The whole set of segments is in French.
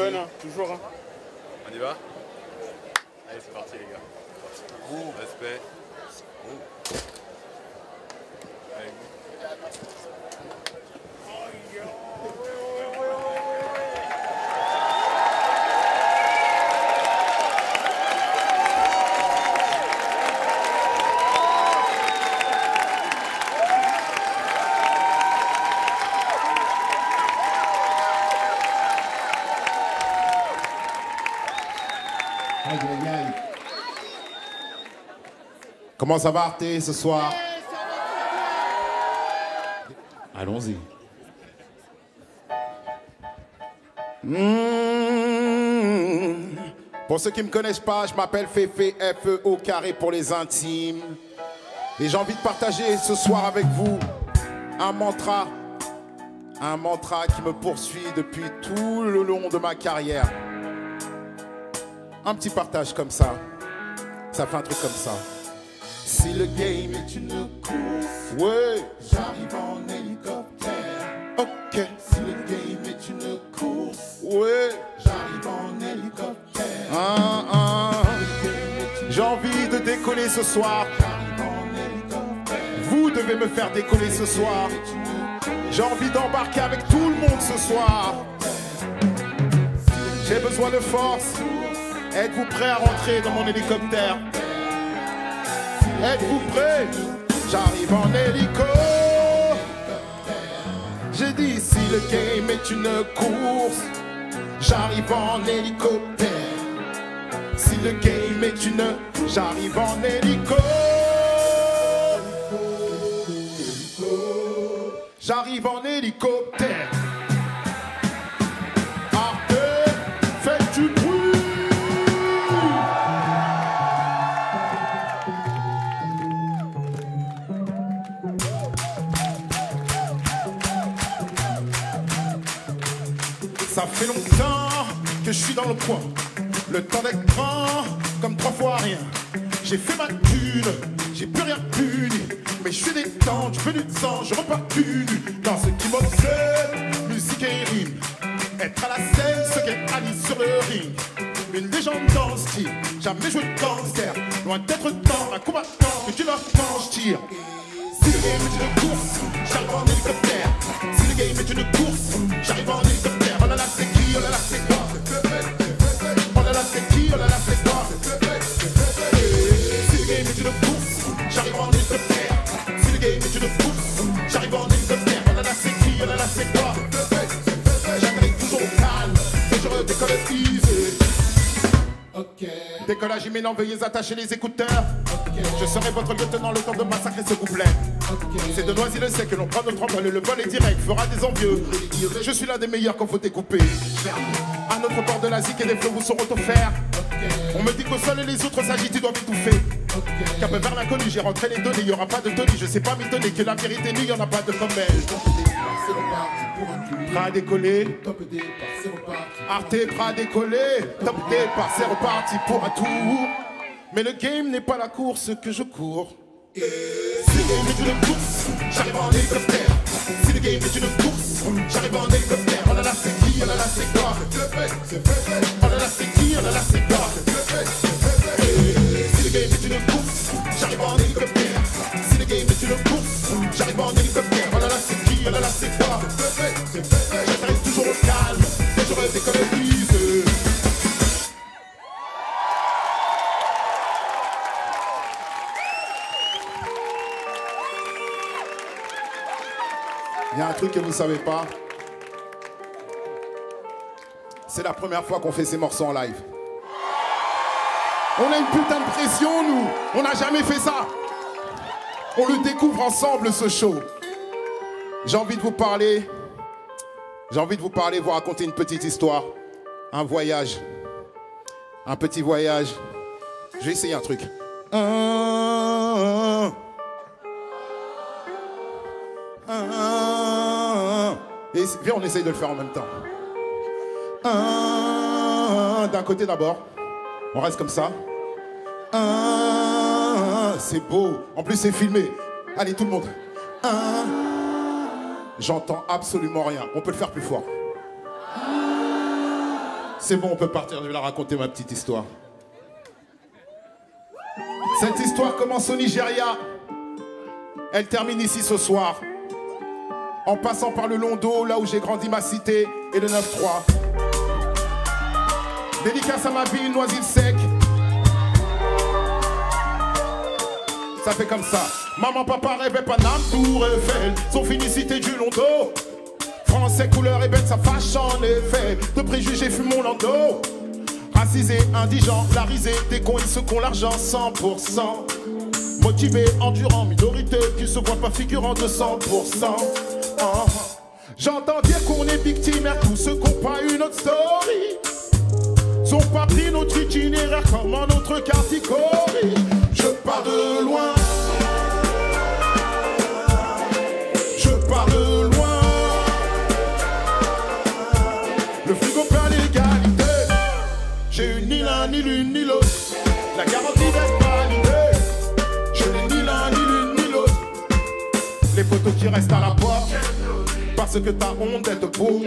Hein, toujours. Hein. On y va Allez, c'est parti les gars. Respect. Allez. Aïe, aïe, aïe. Comment ça va Arte ce soir? Allons-y. Mmh. Pour ceux qui ne me connaissent pas, je m'appelle Fefe, F-E au carré pour les intimes. Et j'ai envie de partager ce soir avec vous un mantra. Un mantra qui me poursuit depuis tout le long de ma carrière. Un petit partage comme ça. Ça fait un truc comme ça. Si le game est une course, ouais, j'arrive en hélicoptère. Ok. Si le game est une course, ouais, j'arrive en hélicoptère. Ah, ah. J'ai envie de décoller ce soir. Vous devez me faire décoller ce soir. J'ai envie d'embarquer avec tout le monde ce soir. J'ai besoin de force. Êtes-vous prêts à rentrer dans mon hélicoptère Êtes-vous prêts J'arrive en hélico. J'ai dit si le game est une course, j'arrive en hélicoptère. Si le game est une, j'arrive en hélico. J'arrive en hélicoptère. Que je suis dans le coin. Le temps d'être grand, comme trois fois rien. J'ai fait ma thune, j'ai plus rien puni. Mais je suis détendu, je veux du sang, je repars nu. Dans ce qui m'obsède, musique et rime. Être à la scène, ce qu'est Ali sur le ring. Une légende dans le style, jamais joué de gangster. Loin d'être dans un combattant, que tu leur je tire. Décollage imminent, veuillez attacher les écouteurs. Je serai votre lieutenant le temps de massacrer ce couplet. C'est de Noisy le sait que l'on prend notre envol le vol est direct, fera des envieux. Je suis l'un des meilleurs qu'on faut découper. À notre bord de l'Asie et des flots vous seront offerts. On me dit qu'au sol et les autres s'agitent, ils doivent étouffer. Cap vers l'inconnu, j'ai rentré les données, il y aura pas de Tony. Je sais pas m'étonner que la vérité nue, il y en a pas de comme elle. Prêt à décoller. Arte prêt à décoller. Top départ, c'est reparti pour un tour Mais le game n'est pas la course que je cours. Si le game est une course, j'arrive en hélicoptère. Si le game est une course, j'arrive en hélicoptère. Oh là là c'est qui, oh là là c'est quoi? Là là c'est qui, vous ne savez pas. C'est la première fois qu'on fait ces morceaux en live. On a une putain de pression, nous. On n'a jamais fait ça. On le découvre ensemble, ce show. J'ai envie de vous parler. J'ai envie de vous parler, vous raconter une petite histoire. Un voyage. Un petit voyage. Je vais essayer un truc. Un, un, Et viens, on essaye de le faire en même temps. Un, D'un côté d'abord. On reste comme ça. C'est beau. En plus, c'est filmé. Allez, tout le monde. J'entends absolument rien. On peut le faire plus fort. C'est bon, on peut partir. Je vais la raconter ma petite histoire. Cette histoire commence au Nigeria. Elle termine ici ce soir. En passant par le Londo, là où j'ai grandi ma cité, et le 9-3. Dédicace à ma ville, Noisille Sec. Ça fait comme ça. Maman, papa rêvait Paname, Tour Eiffel. Son finicité du Londo. Français, couleur et bête, ça fâche en effet. De préjugés fume mon landau. Racisé, indigent, la risée, des cons, ils se qu'ont l'argent 100%. Motivé, endurant, minorité qui se voit pas figurant de 100%. Ah. J'entends dire qu'on est victime, à tous ceux qui n'ont pas une autre story. Sont pas pris notre itinéraire comme en autre catégorie. Je pars de loin. Je pars de loin. Le frigo plein l'égalité. J'ai eu ni l'un, ni l'une, ni l'autre. La garantie d'être validée. Je n'ai ni l'un, ni l'une, ni l'autre. Les photos qui restent à la porte. Parce que t'as honte d'être beau.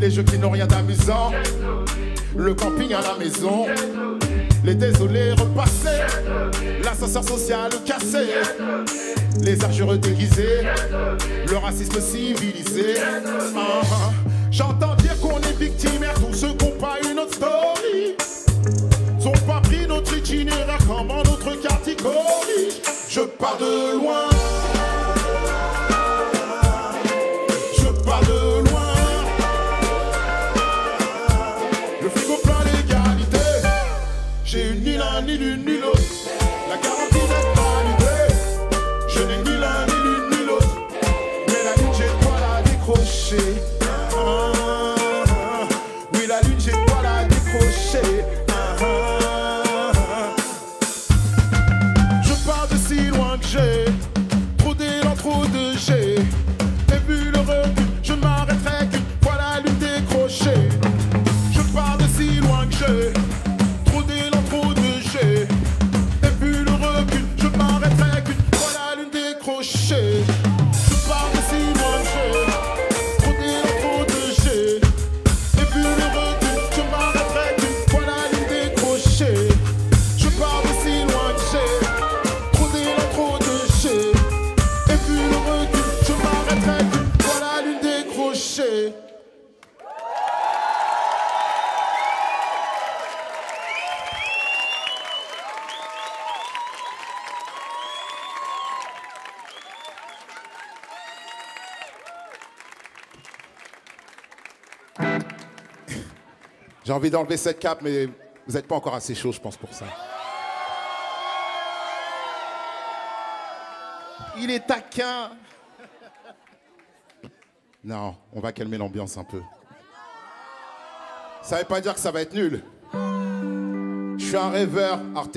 Les jeux qui n'ont rien d'amusant. Le camping à la maison. Les désolés repassés. L'ascenseur social cassé. Les argeux déguisés. Le racisme civilisé. Ah. J'entends dire qu'on est victime et tous ceux qui n'ont pas une autre story sont pas pris notre itinéraire comme en notre catégorie. Je pars de loin. Envie d'enlever cette cape, mais vous n'êtes pas encore assez chaud, je pense, pour ça. Il est taquin. Non, on va calmer l'ambiance un peu. Ça veut pas dire que ça va être nul. Je suis un rêveur, Arte.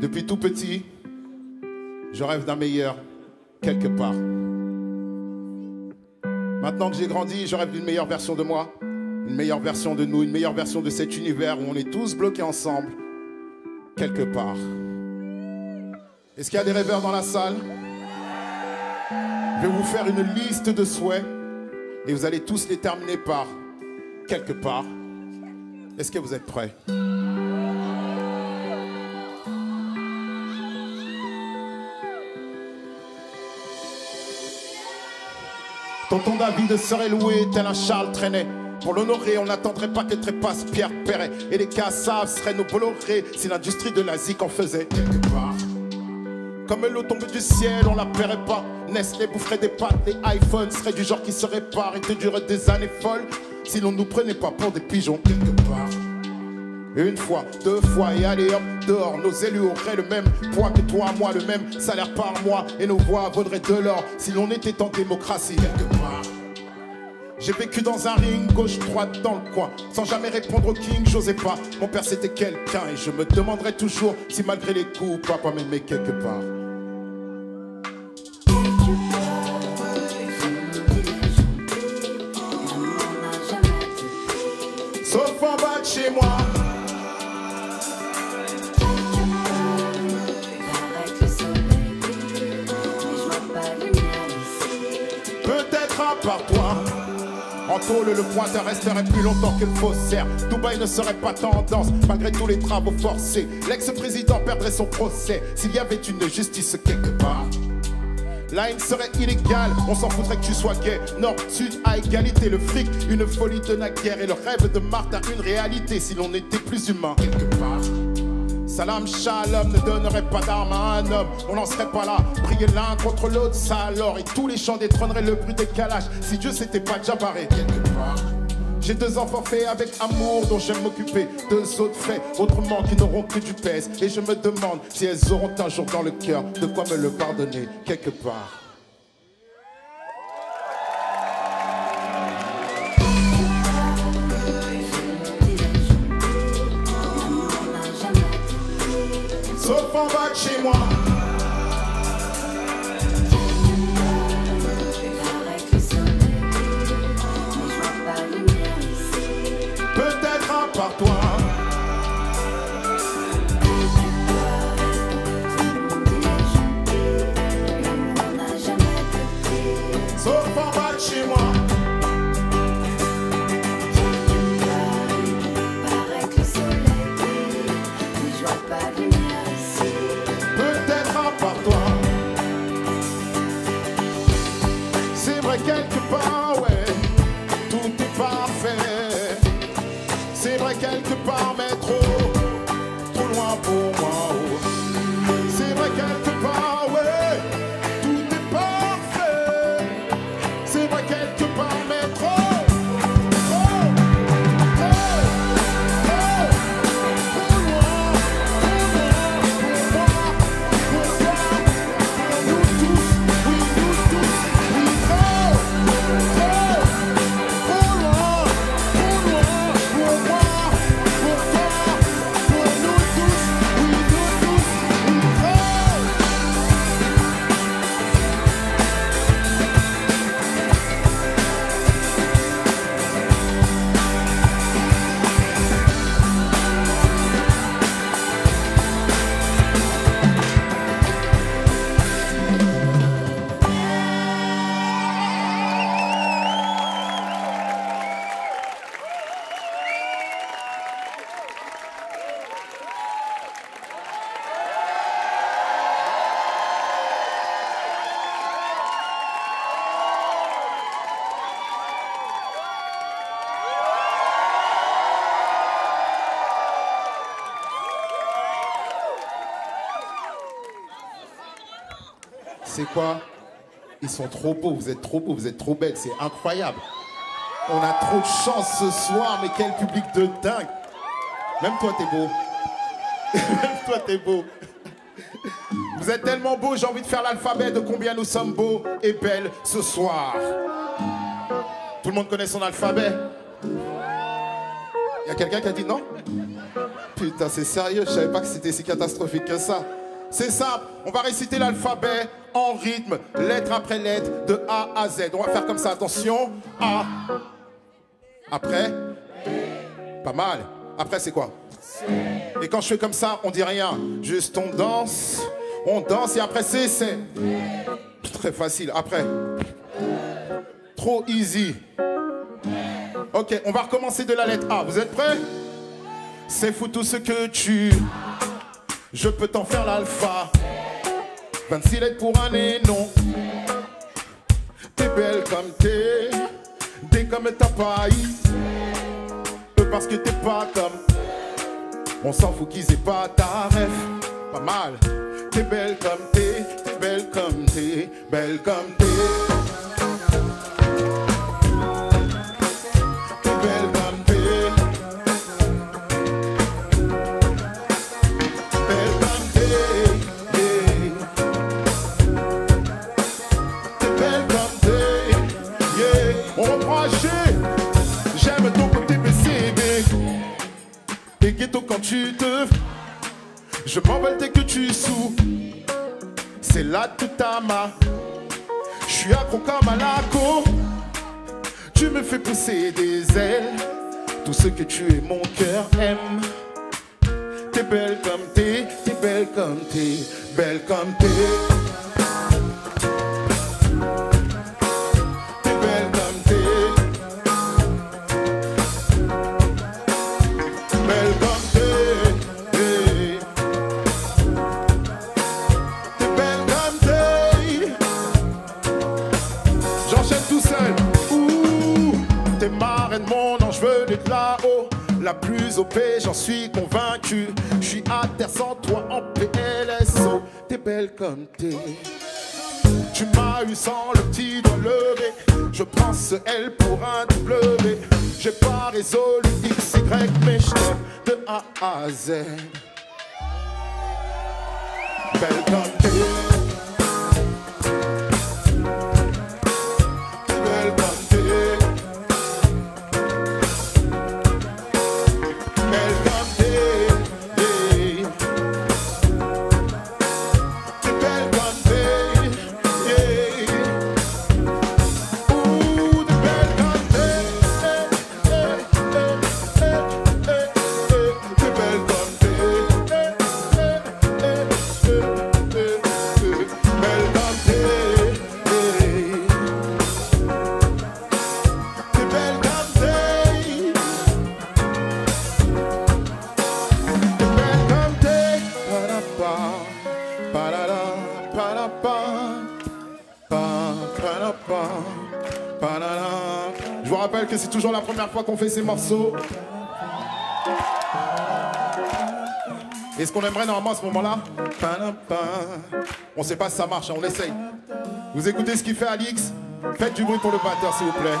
Depuis tout petit, je rêve d'un meilleur, quelque part. Maintenant que j'ai grandi, je rêve d'une meilleure version de moi, une meilleure version de nous, une meilleure version de cet univers où on est tous bloqués ensemble, quelque part. Est-ce qu'il y a des rêveurs dans la salle? Je vais vous faire une liste de souhaits et vous allez tous les terminer par quelque part. Est-ce que vous êtes prêts? Tonton David serait loué tel un Charles traînait. Pour l'honorer, on n'attendrait pas qu'elle trépasse Pierre Perret. Et les Cassaves seraient nos Bolloré si l'industrie de l'Asie en faisait quelque part. Comme l'eau tombée du ciel, on la paierait pas. Nestlé boufferait des pâtes, les iPhones seraient du genre qui se répare et te durerait des années folles si l'on nous prenait pas pour des pigeons quelque part. Une fois, deux fois et allez hop, dehors, nos élus auraient le même poids que toi, moi, le même salaire par mois et nos voix vaudraient de l'or si l'on était en démocratie quelque part. J'ai vécu dans un ring, gauche, droite, dans le coin. Sans jamais répondre au king, j'osais pas. Mon père c'était quelqu'un et je me demanderai toujours si malgré les coups, papa m'aimait quelque part. Sauf en bas de chez moi. J'arrête le soleil, En tôle, le pointeur resterait plus longtemps que le faussaire. Dubaï ne serait pas tendance, malgré tous les travaux forcés. L'ex-président perdrait son procès s'il y avait une justice quelque part. La haine serait illégale, on s'en foutrait que tu sois gay. Nord, sud, à égalité, le fric, une folie de la guerre. Et le rêve de Marthe a une réalité si l'on était plus humain quelque part. Salam Shalom ne donnerait pas d'armes à un homme, on n'en serait pas là. Prier l'un contre l'autre, ça alors. Et tous les chants détrôneraient le bruit des calages si Dieu s'était pas déjà barré quelque part. J'ai deux enfants faits avec amour dont j'aime m'occuper. Deux autres faits autrement qui n'auront que du pèse. Et je me demande si elles auront un jour dans le cœur de quoi me le pardonner quelque part. C'est vrai quelque Quoi? Ils sont trop beaux, vous êtes trop beaux, vous êtes trop belles, c'est incroyable. On a trop de chance ce soir, mais quel public de dingue. Même toi, t'es beau. Même toi, t'es beau. Vous êtes tellement beaux, j'ai envie de faire l'alphabet de combien nous sommes beaux et belles ce soir. Tout le monde connaît son alphabet Il y a quelqu'un qui a dit non? Putain, c'est sérieux, je savais pas que c'était si catastrophique que ça. C'est simple, on va réciter l'alphabet en rythme, lettre après lettre, de A à Z. On va faire comme ça, attention. A. Après Pas mal. Après, c'est quoi? Et quand je fais comme ça, on dit rien. Juste on danse, on danse et après c'est très facile. Après, trop easy. Ok, on va recommencer de la lettre A. Vous êtes prêts? C'est fou tout ce que tu. Je peux t'en faire l'alpha. 26 lettres pour et non. T'es belle comme t'es, t'es comme ta paille. Eux parce que t'es pas comme. On s'en fout qu'ils aient pas ta ref. Pas mal. T'es belle comme t'es, t'es belle comme t'es, belle comme. T'es Je m'envole dès que tu sous. C'est là toute ta main. Je suis accro comme à la cour. Tu me fais pousser des ailes. Tout ce que tu es, mon cœur aime. T'es belle comme t'es, t'es belle comme t'es, belle comme t'es. J'en suis convaincu. Je suis à terre sans toi en PLSO. T'es belle comme t'es. Tu m'as eu sans le petit doigt levé. Je prends ce L pour un W. J'ai pas résolu X, Y, mais je de A à Z. Belle comme t'es. Que c'est toujours la première fois qu'on fait ces morceaux. Et ce qu'on aimerait normalement à ce moment-là, on sait pas si ça marche, hein, on essaye. Vous écoutez ce qu'il fait Alix? Faites du bruit pour le batteur s'il vous plaît.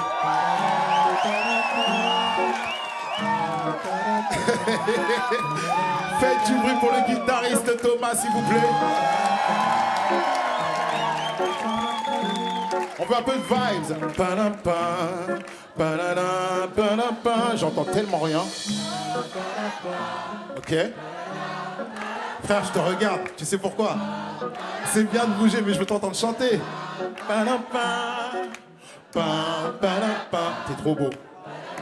Faites du bruit pour le guitariste Thomas, s'il vous plaît. On veut un peu de vibes. J'entends tellement rien. Ok Frère, je te regarde. Tu sais pourquoi? C'est bien de bouger, mais je veux t'entendre chanter. T'es trop beau.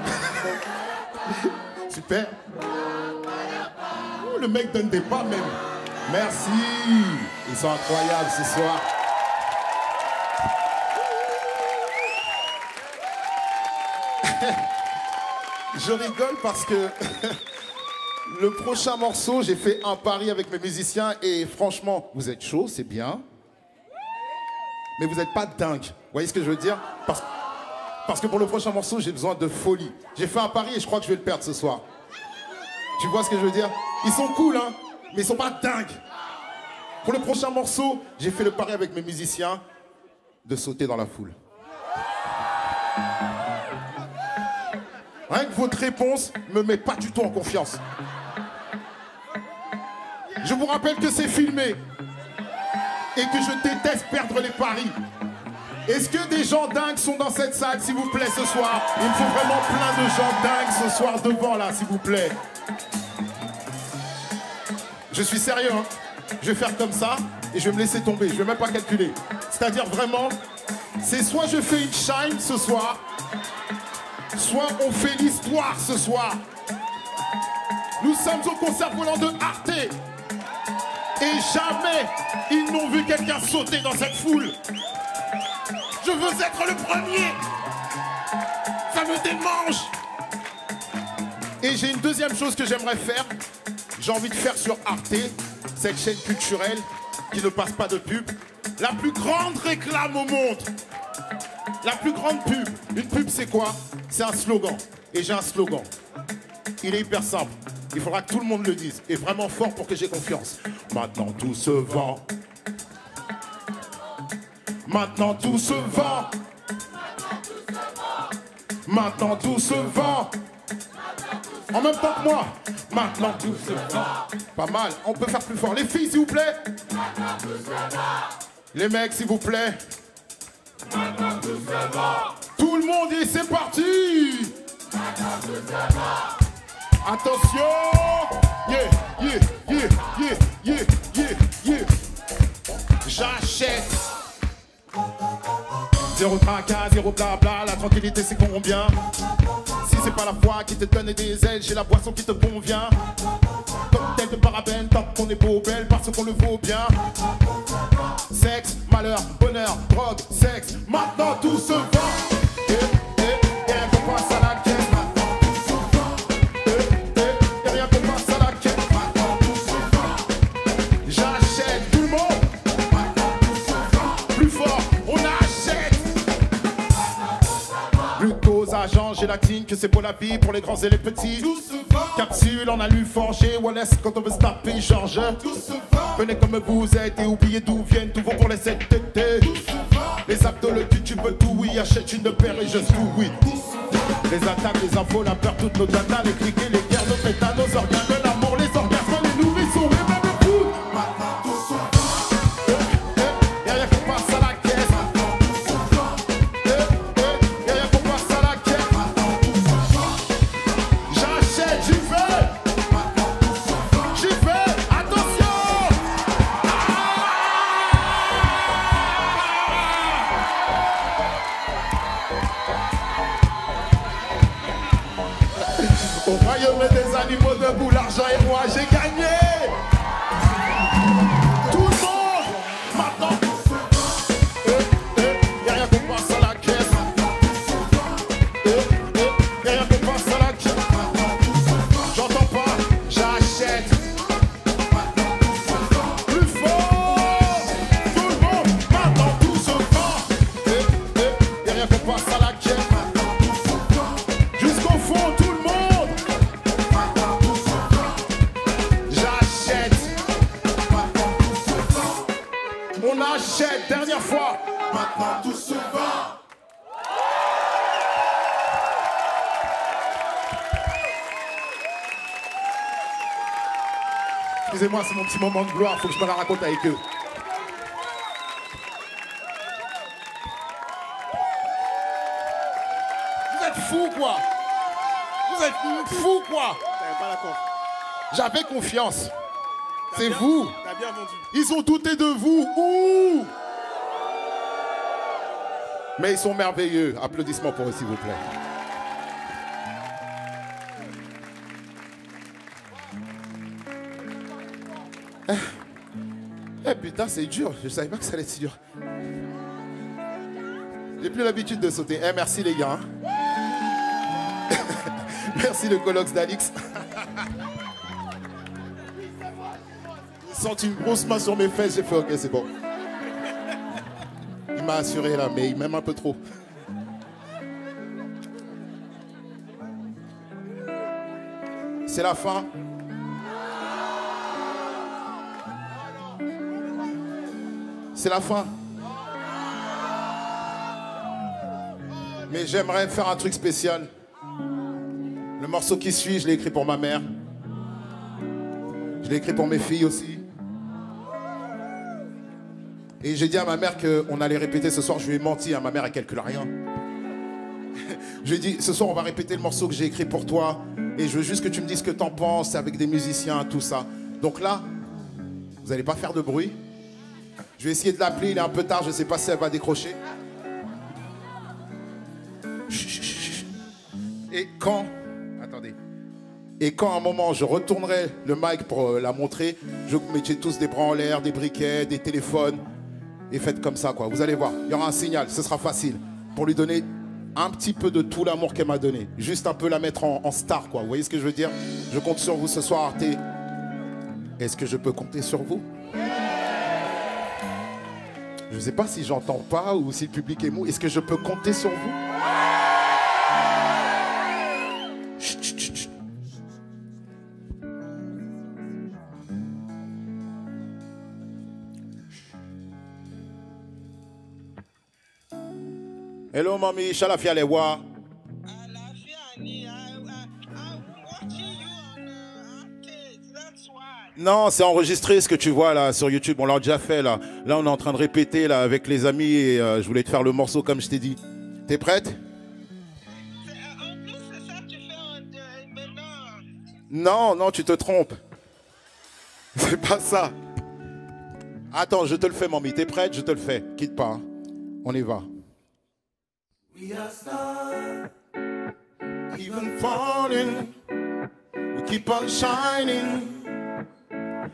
Super. Ouh, le mec donne des pas même. Merci. Ils sont incroyables ce soir. Je rigole parce que le prochain morceau, j'ai fait un pari avec mes musiciens et franchement, vous êtes chaud, c'est bien. Mais vous n'êtes pas dingue. Vous voyez ce que je veux dire? Parce, parce que pour le prochain morceau, j'ai besoin de folie. J'ai fait un pari et je crois que je vais le perdre ce soir. Tu vois ce que je veux dire? Ils sont cool, hein, mais ils sont pas dingues. Pour le prochain morceau, j'ai fait le pari avec mes musiciens de sauter dans la foule. Rien que votre réponse me met pas du tout en confiance. Je vous rappelle que c'est filmé et que je déteste perdre les paris. Est-ce que des gens dingues sont dans cette salle, s'il vous plaît, ce soir? Il me faut vraiment plein de gens dingues ce soir devant là, s'il vous plaît. Je suis sérieux, hein Je vais faire comme ça et je vais me laisser tomber. Je vais même pas calculer. C'est-à-dire vraiment, c'est soit je fais une shine ce soir, soit on fait l'histoire ce soir. Nous sommes au concert volant de Arte. Et jamais ils n'ont vu quelqu'un sauter dans cette foule. Je veux être le premier. Ça me démange. Et j'ai une deuxième chose que j'aimerais faire. J'ai envie de faire sur Arte, cette chaîne culturelle qui ne passe pas de pub, la plus grande réclame au monde. La plus grande pub. Une pub, c'est quoi? C'est un slogan. Et j'ai un slogan. Il est hyper simple. Il faudra que tout le monde le dise. Et vraiment fort pour que j'ai confiance. Maintenant tout se vend. Maintenant tout se vend. Maintenant tout se vend. En même temps que moi. Maintenant tout se vend. Pas mal. On peut faire plus fort. Les filles, s'il vous plaît. Les mecs, s'il vous plaît. Tout le monde et c'est parti. Attention. Yeah, yeah, yeah, yeah, yeah, yeah, yeah. J'achète. Zéro tracas, zéro blabla, la tranquillité c'est combien? Si c'est pas la foi qui te donne des ailes, j'ai la boisson qui te convient Cocktail de parabène, tant qu'on est beau, belle, parce qu'on le vaut bien Sexe, malheur, bonheur, drogue, sexe, maintenant tout se vend. Latine, que c'est pour la vie, pour les grands et les petits. Tout se vend, Capsule, on a lu forger, Wallace quand on veut se taper, Georges. tout se vend, Venez comme vous êtes et oubliez d'où viennent, tout vont pour les ZTT. tout se vend, Les abdos, le cul, tu veux tout, oui, achète une paire et je tout, oui. tout se vend. Les attaques, les infos, la peur, toutes nos datas, les clics et les guerres, nos pétas, nos organes, Excusez-moi, c'est mon petit moment de gloire, faut que je me la raconte avec eux. Vous êtes fous, quoi Vous êtes fous, quoi. J'avais confiance. C'est vous. T'as bien vendu. Ils ont douté de vous. Ouh Mais ils sont merveilleux. Applaudissements pour eux, s'il vous plaît. Eh, putain, c'est dur. Je savais pas que ça allait être dur. J'ai plus l'habitude de sauter. Eh, merci les gars. hein. merci le colloque d'Alix. senti une grosse main sur mes fesses, j'ai fait ok, c'est bon. Il m'a assuré là, mais il m'aime un peu trop. C'est la fin. C'est la fin. Mais j'aimerais faire un truc spécial. Le morceau qui suit, je l'ai écrit pour ma mère. Je l'ai écrit pour mes filles aussi. Et j'ai dit à ma mère qu'on allait répéter ce soir. Je lui ai menti, à ma mère, elle calcule rien. je lui ai dit, ce soir, on va répéter le morceau que j'ai écrit pour toi. Et je veux juste que tu me dises ce que t'en penses avec des musiciens, tout ça. Donc là, vous n'allez pas faire de bruit. Je vais essayer de l'appeler, il est un peu tard, je ne sais pas si elle va décrocher. Et quand... Attendez. Et quand à un moment je retournerai le mic pour euh, la montrer, je vous mettiez tous des bras en l'air, des briquets, des téléphones. Et faites comme ça, quoi. Vous allez voir, il y aura un signal, ce sera facile. Pour lui donner un petit peu de tout l'amour qu'elle m'a donné. Juste un peu la mettre en, en star, quoi. Vous voyez ce que je veux dire? Je compte sur vous ce soir, Arte. Est-ce que je peux compter sur vous? Je ne sais pas si j'entends pas ou si le public est mou. Est-ce que je peux compter sur vous? Chut, chut, chut. Hello, mommy. Shalafia Lewa. Non, c'est enregistré ce que tu vois là sur YouTube. On l'a déjà fait là. Là, on est en train de répéter là avec les amis et euh, je voulais te faire le morceau comme je t'ai dit. T'es prête? Non, non, tu te trompes. C'est pas ça. Attends, je te le fais, mamie. T'es prête? Je te le fais. Quitte pas. hein. On y va. We are stars, Even falling, keep on shining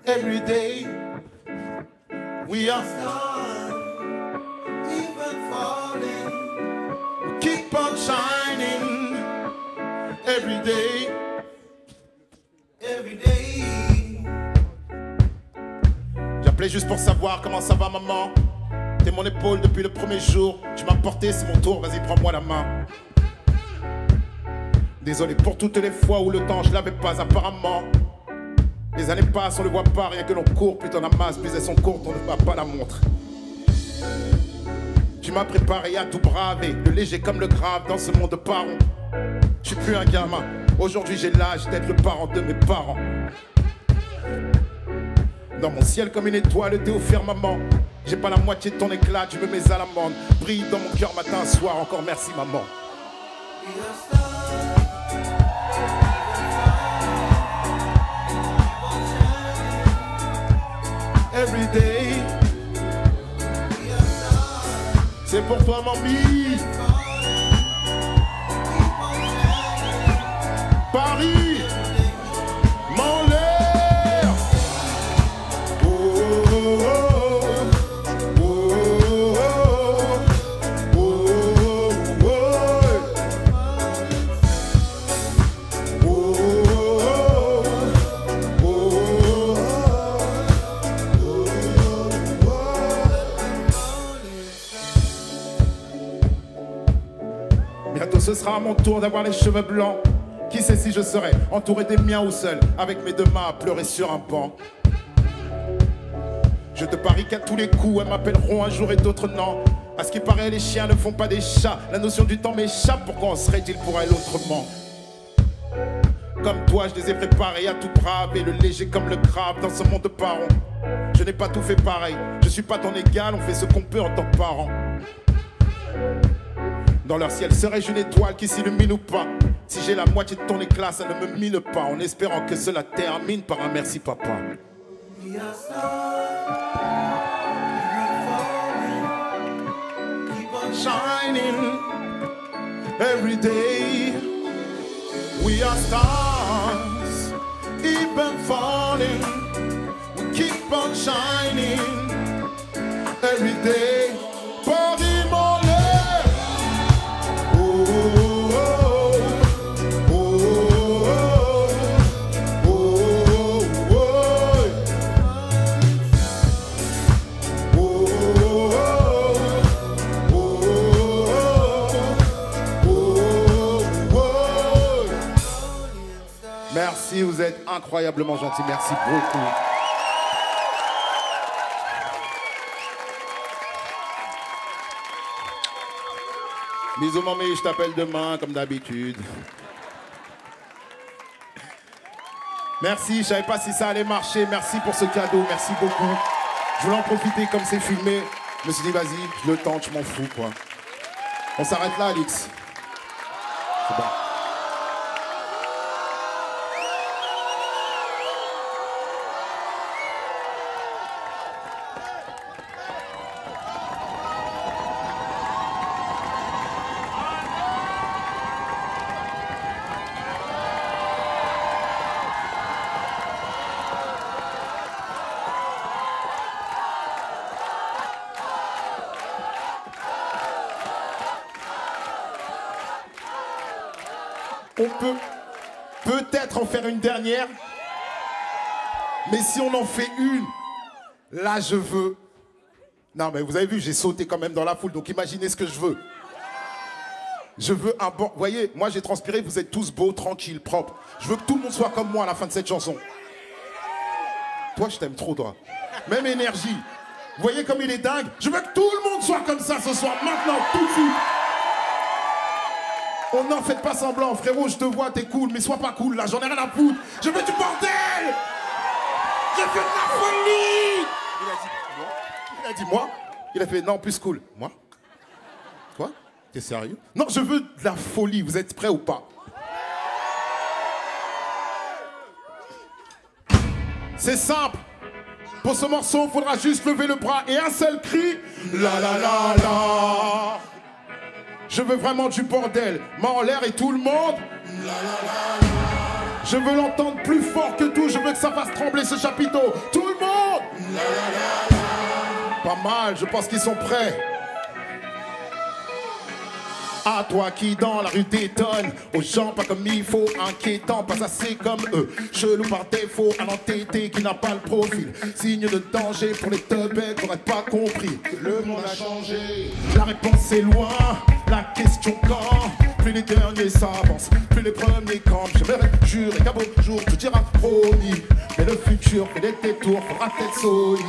every day. We are stars, even falling. we keep on shining every day. Every day, J'appelais juste pour savoir comment ça va, maman. T'es mon épaule depuis le premier jour. Tu m'as porté, c'est mon tour. Vas-y, prends-moi la main. Désolé pour toutes les fois où le temps je l'avais pas apparemment. Les années passent, on ne voit pas, rien que l'on court, plus t'en amasses, plus elles sont courtes, on ne voit pas la montre. Tu m'as préparé à tout braver, le léger comme le grave dans ce monde de parents. Je suis plus un gamin, aujourd'hui j'ai l'âge d'être le parent de mes parents. Dans mon ciel comme une étoile, t'es au firmament. J'ai pas la moitié de ton éclat, tu me mets à l'amende. Brille dans mon cœur matin, soir, encore merci maman. C'est pour toi, mamie. Paris. À mon tour d'avoir les cheveux blancs. Qui sait si je serai entouré des miens ou seul, avec mes deux mains à pleurer sur un banc. Je te parie qu'à tous les coups, elles m'appelleront un jour et d'autres non. À ce qui paraît, les chiens ne font pas des chats. La notion du temps m'échappe, pourquoi on serait-il pour elle autrement? Comme toi, je les ai préparés à tout braver, le léger comme le crabe dans ce monde de parents. Je n'ai pas tout fait pareil, je suis pas ton égal, on fait ce qu'on peut en tant que parent. Dans leur ciel, serais-je une étoile qui s'illumine ou pas? Si j'ai la moitié de ton éclat, ça ne me mine pas, en espérant que cela termine par un merci papa. Every day, we are stars, falling. Keep on shining every day. Vous êtes incroyablement gentil. Merci beaucoup. Bisous, mamie, je t'appelle demain, comme d'habitude. Merci, je savais pas si ça allait marcher. Merci pour ce cadeau, merci beaucoup. Je voulais en profiter comme c'est filmé. Je me suis dit, vas-y, je le tente, je m'en fous, quoi. On s'arrête là, Alix. Faire une dernière. Mais si on en fait une, là je veux. Non mais vous avez vu, j'ai sauté quand même dans la foule, donc imaginez ce que je veux. Je veux un bon. Voyez, moi j'ai transpiré, vous êtes tous beaux, tranquilles, propres. Je veux que tout le monde soit comme moi à la fin de cette chanson. Toi, je t'aime trop, toi. Même énergie. Vous voyez comme il est dingue Je veux que tout le monde soit comme ça ce soir, maintenant, tout de suite. On n'en fait pas semblant, frérot, je te vois, t'es cool, mais sois pas cool là, j'en ai rien à foutre. Je veux du bordel Je veux de la folie Il a dit moi Il a dit moi Il a fait non, plus cool. Moi Quoi T'es sérieux Non, je veux de la folie, vous êtes prêts ou pas C'est simple. Pour ce morceau, il faudra juste lever le bras et un seul cri. La la la la. Je veux vraiment du bordel. Main en l'air et tout le monde. Je veux l'entendre plus fort que tout. Je veux que ça fasse trembler ce chapiteau. Tout le monde. Pas mal, je pense qu'ils sont prêts. À toi qui dans la rue t'étonne, aux gens pas comme il faut, inquiétant, pas assez comme eux. Chelou par défaut, un entêté qui n'a pas le profil. Signe de danger pour les teubés qu'on pas compris. Le monde a changé, la réponse est loin, la question quand? Plus les derniers s'avancent, plus les premiers camps. J'aimerais jurer qu'un beau jour tout ira promis. Mais le futur fait des détours, fera tête solide.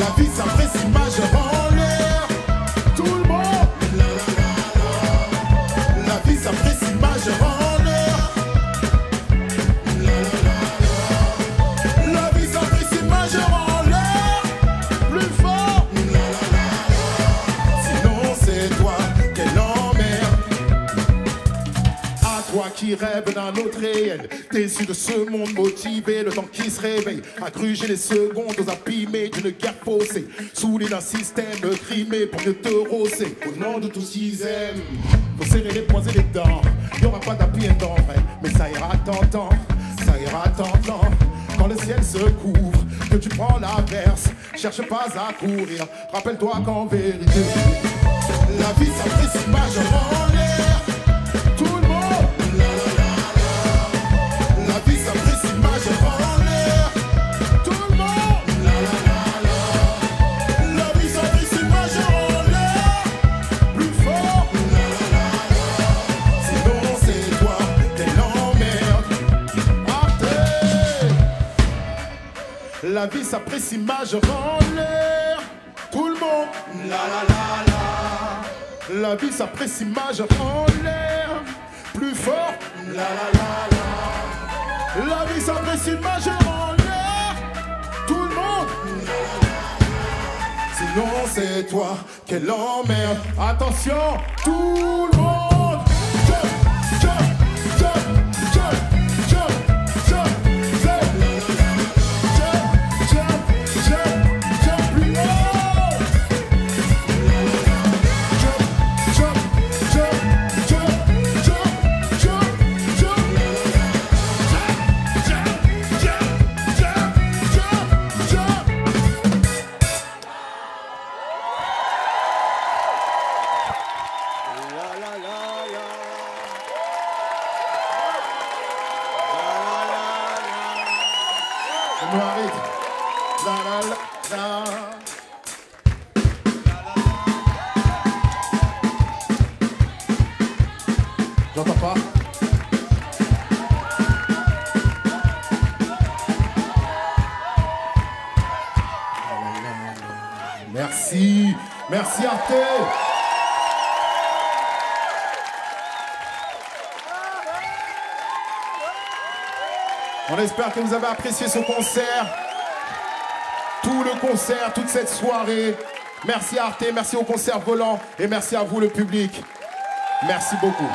La vie s'apprécie majeur qui rêves d'un autre réel, déçu de ce monde motivé, le temps qui se réveille, à gruger les secondes aux abîmés d'une guerre faussée, saoulé d'un système crimé pour mieux te rosser. Au nom de tous qu'ils aiment, faut serrer les poings et les dents. Y aura pas d'appui dans vrai, mais ça ira t'entends, ça ira t'entends. Quand le ciel se couvre, que tu prends l'averse, cherche pas à courir. Rappelle-toi qu'en vérité, la vie s'apprécie majeur en l'air. Vie s'apprécie majeur en l'air. Tout le monde, la la la la. La vie s'apprécie majeur en l'air. Plus fort, la la la la. La vie s'apprécie majeur en l'air. Tout le monde. Sinon c'est toi qu'elle emmerde. Attention, tout le monde. On espère que vous avez apprécié ce concert. Tout le concert, toute cette soirée. Merci à Arte, merci au concert volant et merci à vous le public. Merci beaucoup.